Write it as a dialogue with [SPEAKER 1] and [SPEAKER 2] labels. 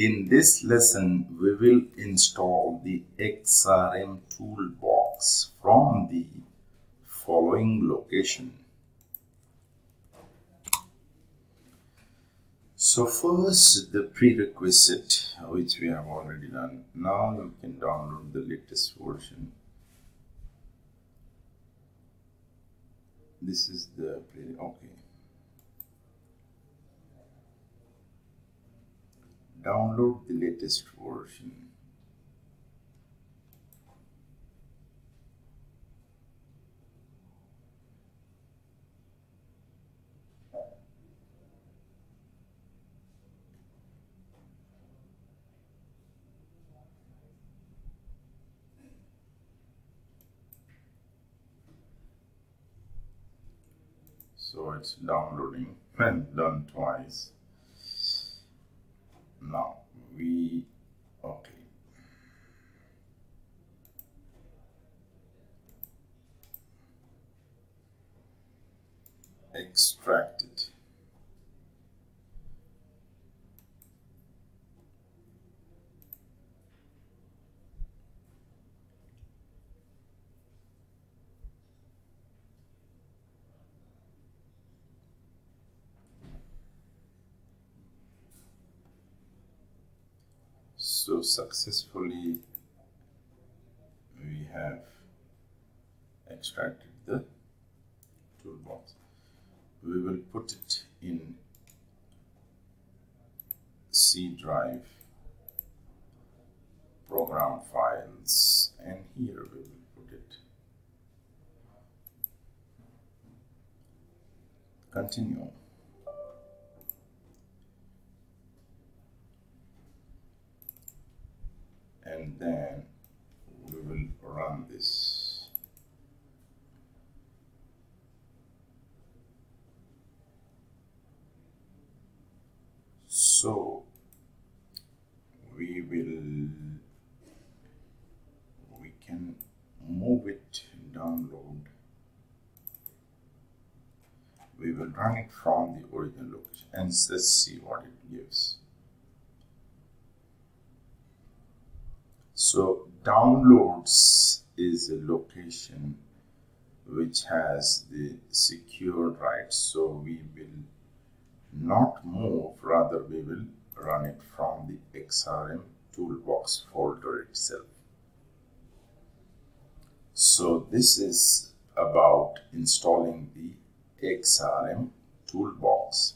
[SPEAKER 1] In this lesson, we will install the XRM toolbox from the following location. So first, the prerequisite, which we have already done. Now you can download the latest version. This is the, okay. Download the latest version. So it's downloading and done twice now we okay. Extract it so successfully we have extracted the toolbox. We will put it in C drive program files and here we will put it. Continue and then we will run this. So we will we can move it download. We will run it from the original location and let's see what it gives So downloads is a location which has the secured rights. So we will not move, rather we will run it from the XRM toolbox folder itself. So this is about installing the XRM toolbox.